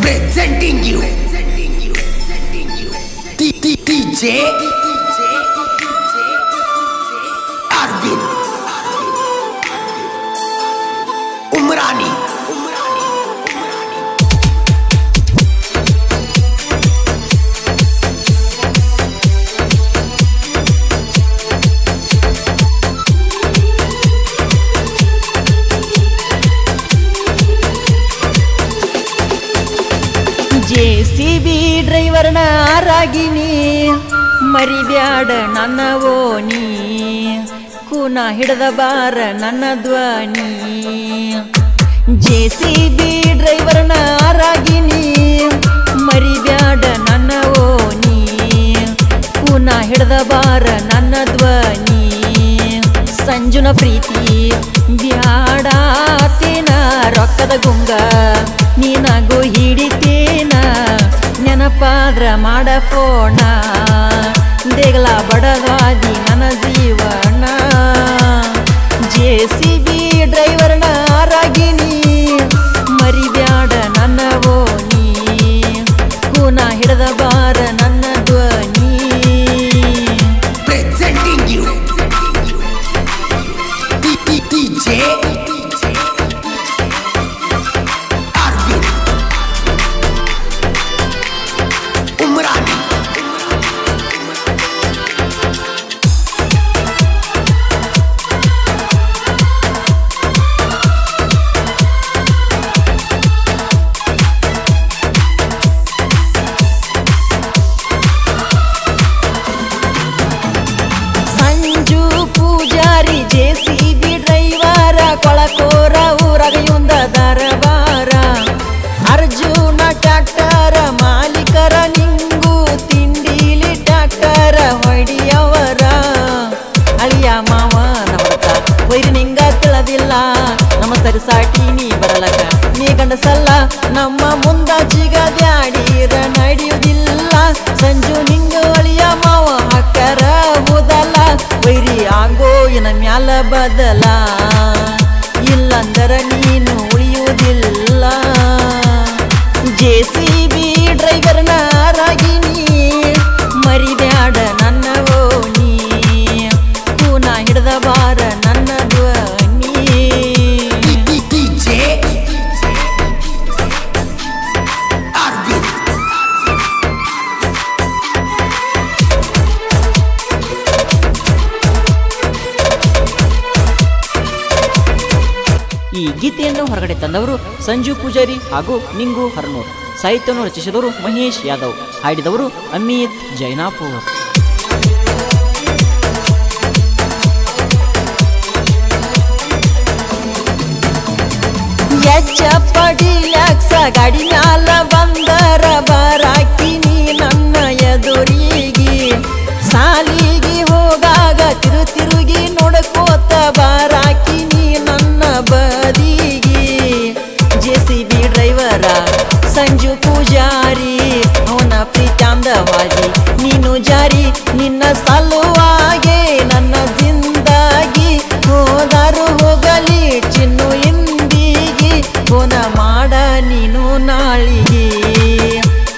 Presenting you. DJ Arvind Umrani. ಡ್ರೈವರ್ನ ರಾಗಿನಿ ಮರಿಬ್ಯಾಡ ನನ್ನ ಓನಿ ಕೂನ ಹಿಡದ ಬಾರ ನನ್ನ ಧ್ವನಿ. ಜೆ ಸಿ ಬಿ ಡ್ರೈವರ್ನ ರಾಗಿನಿ ಮರಿಬ್ಯಾಡ ನನ್ನ ಓನಿ ಕೂನ ಹಿಡದ ಬಾರ ನನ್ನ ಧ್ವನಿ. ಸಂಜುನ ಪ್ರೀತಿ ಬ್ಯಾಡಾತೇನ ರೊಕ್ಕದ ಗುಂಗ. ನೀನಾಗು ಹಿಡಿತೇನ ನೆನಪಾದ್ರ ಮಾಡ ಫೋಣ. ದೇಗಲ ಬಡದಾದಿ ನನ್ನ ಜೀವನ. ಜೆ ಸಿ ಬಿ ಡ್ರೈವರ್ನ ಟ್ಯಾಕ್ಟರ ಮಾಲೀಕರ ನಿಂಗು ತಿಂಡಿಲಿ ಟ್ಯಾಕ್ಟರ ಹೊಡಿಯವರ ಅಳಿಯ ಮಾವ ನಮತ ವೈರಿ ನಿಂಗ ತಿಳದಿಲ್ಲ. ನಮ್ಮ ಸರಿ ಸಾಟಿ ನೀ ಬರಲಕ ನೀ ಗಂಡಸಲ್ಲ, ನಮ್ಮ ಮುಂದ ಜಿಗದ್ಯಾಡೀರ ನಡೆಯುವುದಿಲ್ಲ ಸಂಜು ನಿಂಗ ಅಳಿಯ ಮಾವ ಹಕ್ಕರ ಮೊದಲ ವೈರಿ ಆಗೋ ಇನ ಮ್ಯಾಲ ಬದಲ. ಇಲ್ಲಂದರ ನೀನು ಉಳಿಯುವುದಿಲ್ಲ. ಜೆ ಸಿ ಬಿ ಗೀತೆಯನ್ನು ಹೊರಗಡೆ ತಂದವರು ಸಂಜು ಪೂಜಾರಿ ಹಾಗೂ ನಿಂಗು ಹರ್ನೂರ್. ಸಾಹಿತ್ಯವನ್ನು ರಚಿಸಿದವರು ಮಹೇಶ್ ಯಾದವ್. ಹಾಡಿದವರು ಅಮಿತ್ ಜೈನಾಪುರ್. ಬಂದರ, ಬರಾಕಿ ನೀ ನನ್ನ ಎದುರಿಗೆ. ಸಾಲಿಗೆ ನೀನು ಜಾರಿ, ನಿನ್ನ ಸಲುವಾಗೆ ನನ್ನ ದಿಂದಾಗಿ. ಹೋದರು ಹೋಗಲಿ, ಚಿನ್ನು ಇಂದಿಗೆ. ಕೋನ ಮಾಡ ನೀನು ನಾಳಿಗೆ.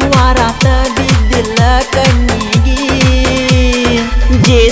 ವಾರಾತ ಬಿದ್ದಿಲ್ಲ ಕಣ್ಣಿಗೆ. ಜೆ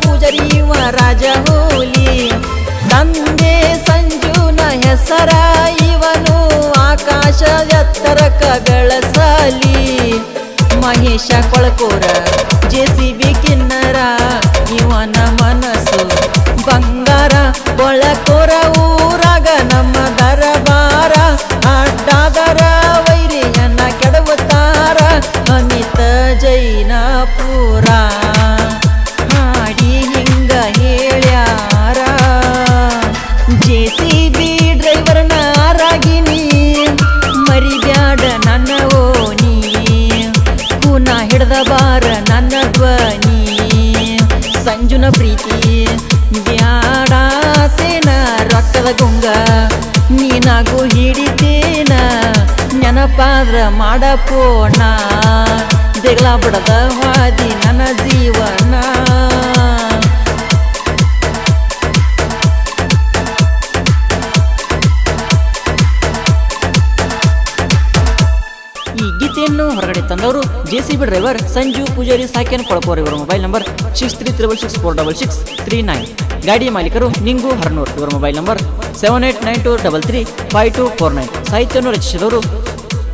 ಪೂಜಾರಿ ರಾಜ ಹೋಲಿ. ತಂದೆ ಸಂಜುನ ಹೆಸರ ಇವನು ಆಕಾಶ ಎತ್ತರಕ ಬೆಳಸಲಿ. ಮಹೇಶ ಕೊಳಕೋರ, ಜೆ ಸಿ ಬಿ ಕಿನ್ನರ ಅರ್ಜುನ ಪ್ರೀತಿ. ಬ್ಯಾಡ ಸೇನ ರಕ್ತದ ಗುಂಗ ನೀನಾಗು ಹಿಡಿತೇನ. ನೆನಪಾದ್ರ ಮಾಡಪೋಣ. ಜಗಳ ಬಿಡದ ಹಾದಿ, ನನ್ನ ಜೀವನ ಗೀತೆಯನ್ನು ಹೊರಗಡೆ ತಂದವರು ಜೆಸಿಬಿ ಡ್ರೈವರ್ ಸಂಜು ಪೂಜಾರಿ ಸಾಕೆನ್ ಕೊಳಪೋರ್ ಇವರ mobile number six three triple six four double six three nine ಗಾಡಿಯ ಮಾಲೀಕರು ನಿಂಗು ಹರ್ನೂರ್ ಇವರ mobile number seven eight nine two double three five two four nine ಸಾಹಿತ್ಯವನ್ನು ರಚಿಸಿದವರು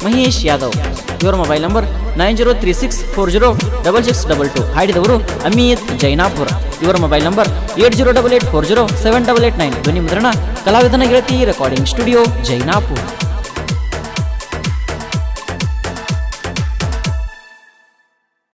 ಮಹೇಶ್ ಯಾದವ್. ಇವರ mobile number nine zero three six four zero double six double two ಹಾಡಿದವರು Amit Jainapura. ಇವರ mobile number eight zero double eight four zero seven double eight nine ಧ್ವನಿ ಮುದ್ರಣ ಕಲಾವಿದನ ಗೆಳತಿ recording studio Jainapur.